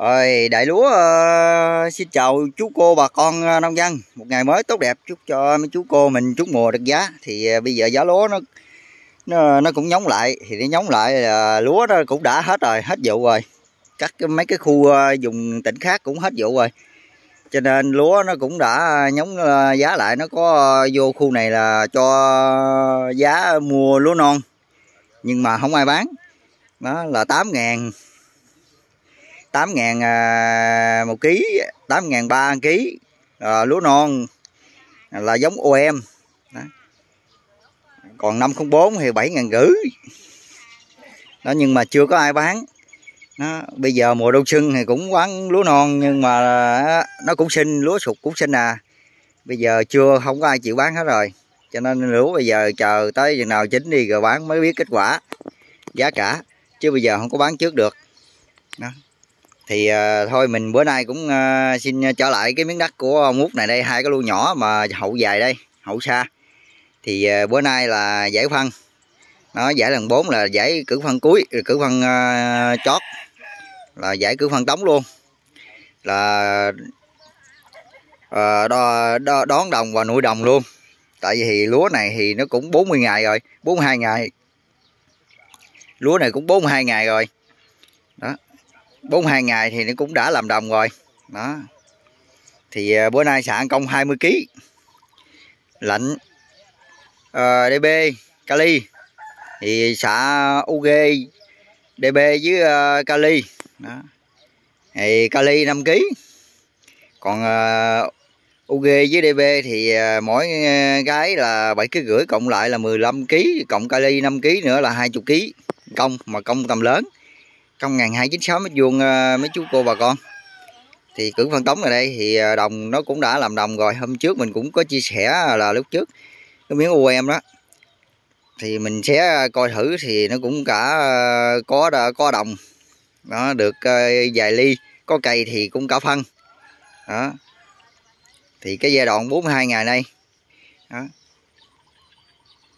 Rồi, đại lúa uh, xin chào chú cô bà con ờ, nông dân. Một ngày mới tốt đẹp chúc cho mấy chú cô mình trúng mùa được giá. Thì uh, bây giờ giá lúa nó nó nó cũng nhóng lại thì nó nhóng lại là lúa nó cũng đã hết rồi, hết vụ rồi. Các cái, mấy cái khu uh, vùng tỉnh khác cũng hết vụ rồi. Cho nên lúa nó cũng đã nhóng uh, giá lại, nó có uh, vô khu này là cho giá mua lúa non. Nhưng mà không ai bán. Đó là 8 ngàn 8 ngàn à, một ký 8 ngàn ba ký. À, lúa non là giống OM đó. còn 504 thì 7 ngàn rưỡi. Đó nhưng mà chưa có ai bán. Đó, bây giờ mùa đông xuân thì cũng bán lúa non nhưng mà nó cũng sinh lúa sụt cũng sinh à. Bây giờ chưa không có ai chịu bán hết rồi. Cho nên lúa bây giờ chờ tới chừng nào chín đi rồi bán mới biết kết quả giá cả. Chứ bây giờ không có bán trước được. Đó thì uh, thôi mình bữa nay cũng uh, xin trở lại cái miếng đất của ông út này đây hai cái lu nhỏ mà hậu dài đây hậu xa. Thì uh, bữa nay là giải phân. Nó giải lần 4 là giải cử phân cuối cử phân uh, chót là giải cử phân tống luôn. Là uh, đo, đo, đón đồng và nuôi đồng luôn. Tại vì thì lúa này thì nó cũng 40 ngày rồi 42 ngày. Lúa này cũng 42 ngày rồi. 42 ngày thì nó cũng đã làm đồng rồi. Đó. Thì ờ, bữa nay xạ công 20 kg lạnh. Ờ, uh, DB kali. Thì xạ UG DB với uh, kali. Đó. Thì kali 5 kg còn uh, UG với DB thì uh, mỗi cái là 7 kg rưỡi cộng lại là 15 kg cộng kali 5 kg nữa là 20 kg công mà công tầm lớn công ngàn hai chín sáu mét vuông ờ, mấy chú cô bà con. Thì cử phân tống ở đây thì ờ, đồng nó cũng đã làm đồng rồi. Hôm trước mình cũng có chia sẻ là lúc trước, cái miếng UM đó. Thì mình sẽ coi thử thì nó cũng cả ờ, có có đồng. Nó được vài ly, có cây thì cũng cả phân. Đó. Thì cái giai đoạn 42 ngày nay, đó.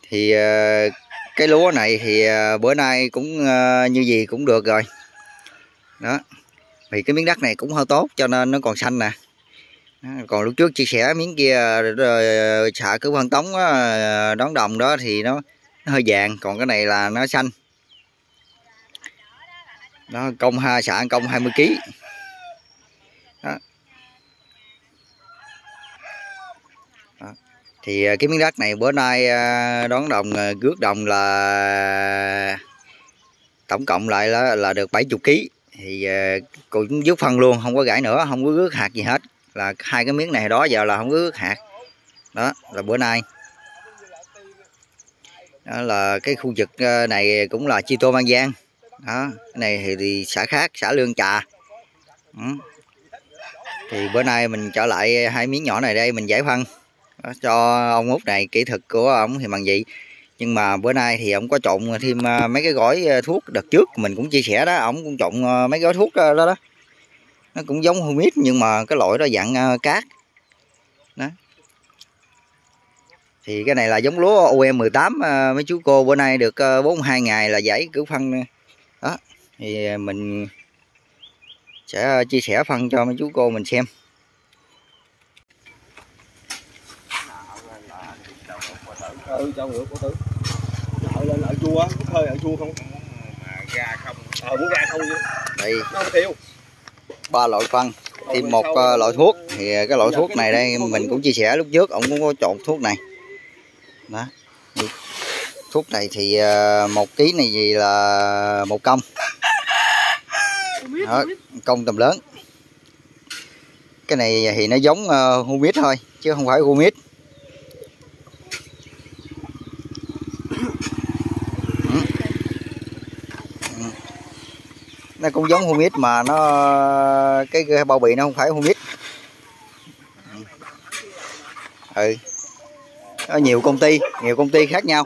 Thì cái lúa này thì ờ, bữa nay cũng ờ, như gì cũng được rồi. Đó. Vì cái miếng đất này cũng hơi tốt cho nên nó còn xanh nè. Còn lúc trước chia sẻ miếng kia ờ, rồi xạ cứ phân tống đón đồng đó thì nó, nó hơi vàng còn cái này là nó xanh. Nó công ha xạ công 20 kg thì ờ, cái miếng đất này bữa nay ờ, đón đồng ờ, rước đồng là tổng cộng lại là, là được 70 kg thì cũng dứt phân luôn không có gãi nữa không có rước hạt gì hết. Là hai cái miếng này đó giờ là không có rước hạt. Đó là bữa nay. Đó là cái khu vực này cũng là chi tô mang giang. Đó cái này thì, thì xã khác xã lương trà. Ừ. thì bữa nay mình trở lại hai miếng nhỏ này đây mình giải phân cho ông út này kỹ thuật của ông thì bằng vậy. Nhưng mà bữa nay thì ông có trộn thêm à, mấy cái gói à, thuốc đợt trước mình cũng chia sẻ đó, ông cũng trộn à, mấy gói thuốc đó đó. Nó cũng giống humid nhưng mà cái loại đó dạng cát. Đó. Thì cái này là giống lúa OM 18 mấy chú cô bữa nay được 42 ngày là giải cứu phân đó, thì mình sẽ chia sẻ phân cho mấy chú cô mình xem. Ừ cho ngựa của tử lợi lên lợi chua á hơi lợi chua không? Mà ra không. Ờ muốn ra không đây. Nó không thiếu ba loại phân thêm một uh, loại thuốc. thì cái loại thuốc này đây mình cũng chia sẻ lúc trước ông cũng có chọn thuốc này. Đó. Thuốc này thì một ký này gì là một công. Đó, công tầm lớn. Cái này thì nó giống uh, humid thôi chứ không phải humid nó cũng giống humid mà nó cái, cái bao bì nó không phải humid ừ. ừ. Có nhiều công ty nhiều công ty khác nhau.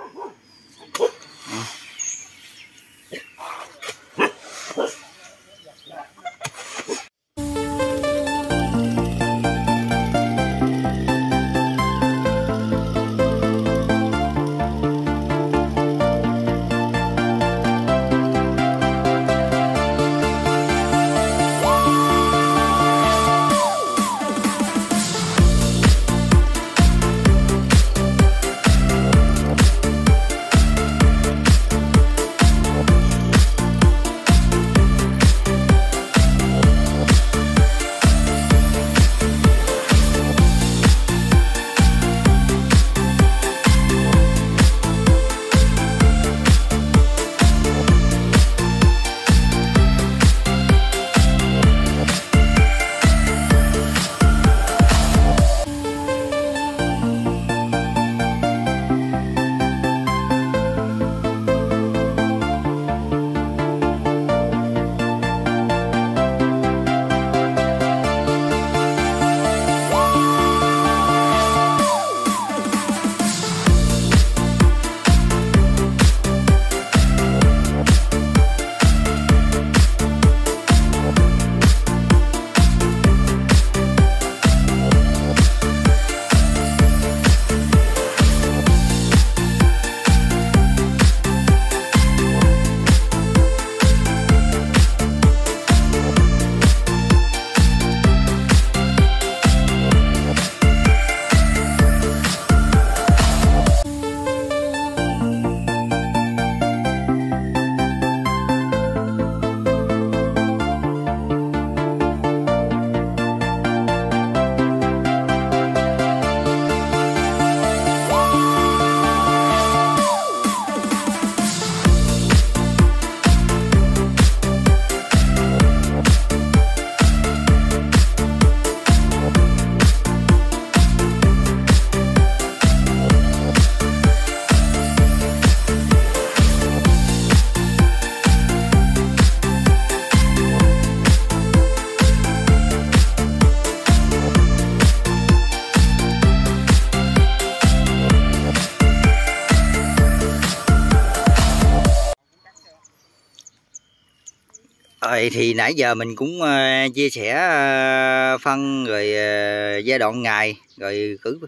Rồi thì nãy giờ mình cũng uh, chia sẻ uh, phân rồi uh, giai đoạn ngày rồi cử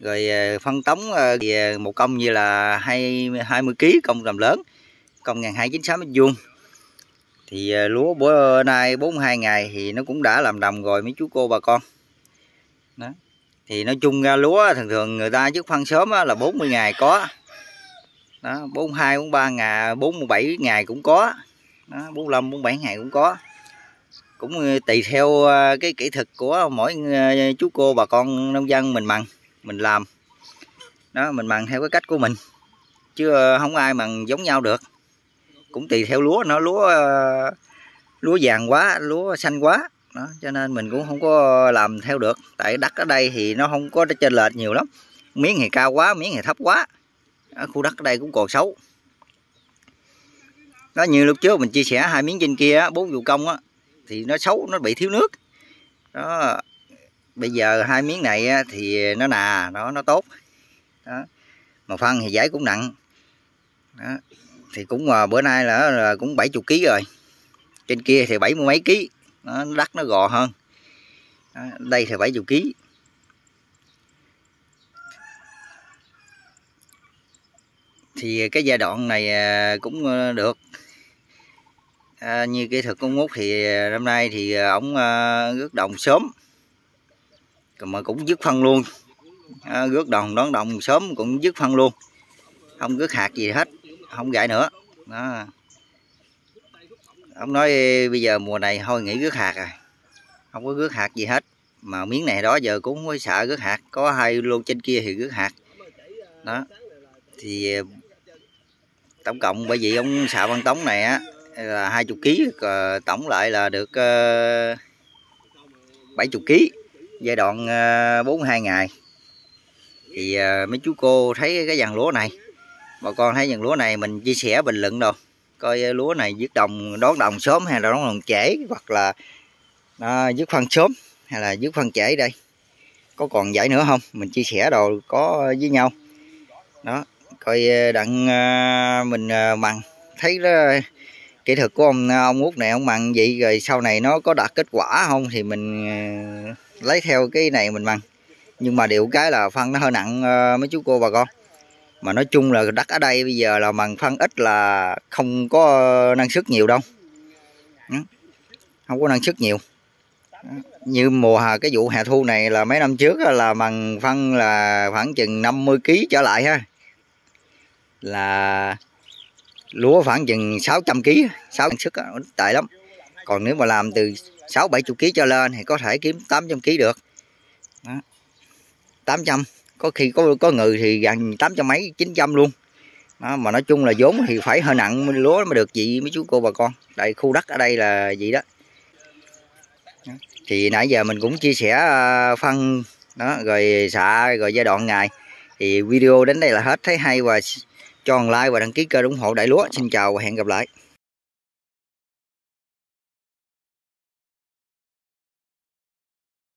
rồi uh, phân tống uh, thì một công như là hai hai mươi kg công làm lớn công ngàn hai chín sáu mét vuông. Thì uh, lúa bữa nay 42 ngày thì nó cũng đã làm đồng rồi mấy chú cô bà con. Đó. Thì nói chung ra lúa thường thường người ta trước phân sớm là 40 ngày có. Đó 42 43 ngày 47 ngày cũng có đó, 45 47 ngày cũng có. Cũng ờ, tùy theo ờ, cái kỹ thuật của mỗi ờ, chú cô bà con nông dân mình mặn mình làm. Đó mình mặn theo cái cách của mình. Chứ không ai mặn giống nhau được. Cũng tùy theo lúa nó lúa lúa vàng quá lúa xanh quá. Đó cho nên mình cũng không có làm theo được. Tại đất ở đây thì nó không có trên lệch nhiều lắm. Miếng thì cao quá miếng thì thấp quá. Ở khu đất ở đây cũng còn xấu đó như lúc trước mình chia sẻ hai miếng trên kia bốn vụ công á thì nó xấu nó bị thiếu nước. Đó bây giờ hai miếng này thì nó nà nó nó tốt. Đó mà phân thì giấy cũng nặng. Đó. thì cũng à, bữa nay là, là cũng 70 kg rồi. Trên kia thì bảy mươi mấy ký. Nó đất nó gò hơn. Đó, đây thì 70 kg thì cái giai đoạn này à, cũng ờ, được à, như kỹ thuật con ngút thì à, năm nay thì à, ổng à, rước đồng sớm. Mà cũng dứt phân luôn. À, rước đồng đón đồng sớm cũng dứt phân luôn. Không rước hạt gì hết không gãi nữa. Đó. Ông nói bây giờ mùa này thôi nghỉ rước hạt à. Không có rước hạt gì hết. Mà miếng này đó giờ cũng không có sợ rước hạt. Có hai lô trên kia thì rước hạt. Đó. Thì à, tổng cộng bởi vì ông xạ văn tống này á là 20 kg tổng lại là được ờ, 70 kg giai đoạn ờ, 42 ngày. Thì ờ, mấy chú cô thấy cái dàn lúa này bà con thấy dàn lúa này mình chia sẻ bình luận đâu coi lúa này dứt đồng đón đồng sớm hay là đón đồng trễ hoặc là à, dứt phân sớm hay là dứt phân trễ đây. Có còn giải nữa không? Mình chia sẻ đồ có với nhau. Đó coi đặng mình mặn thấy đó kỹ thuật của ông à, ông út này, ông mặn vậy, rồi sau này nó có đạt kết quả không thì mình à, lấy theo cái này mình mặn nhưng mà điều cái là phân nó hơi nặng à, mấy chú cô bà con. Mà nói chung là đất ở đây bây giờ là bằng phân ít là không có năng suất nhiều đâu. Ừ, không có năng suất nhiều. Ừ, như mùa cái vụ hè thu này là mấy năm trước là bằng phân là khoảng chừng 50 kg trở lại ha. Là lúa khoảng chừng 600 kg 6 năng suất tệ lắm. Còn nếu mà làm từ 6 70 kg cho lên thì có thể kiếm 800 kg được. Đó. 800 có khi có có người thì gần tám trăm mấy chín trăm luôn. Đó, mà nói chung là vốn thì phải hơi nặng lúa mới được chị mấy chú cô bà con. Đây khu đất ở đây là vậy đó. Đó. thì nãy giờ mình cũng chia sẻ à, phân đó rồi xạ rồi giai đoạn ngày. Thì video đến đây là hết. Thấy hay và cho like và đăng ký kênh ủng hộ đại lúa. Xin chào và hẹn gặp lại.